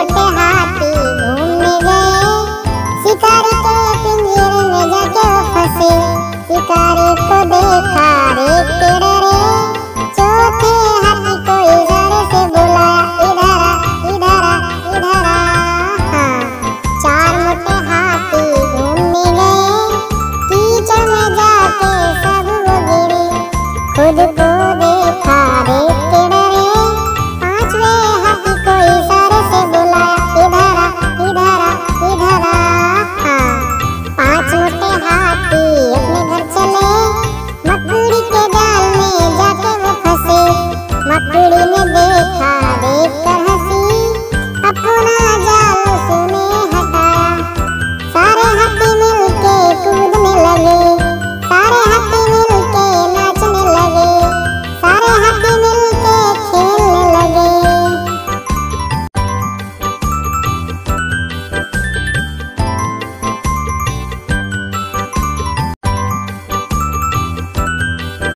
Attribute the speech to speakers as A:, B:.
A: छोटे हाथी घूमने गए शिकार के पाँच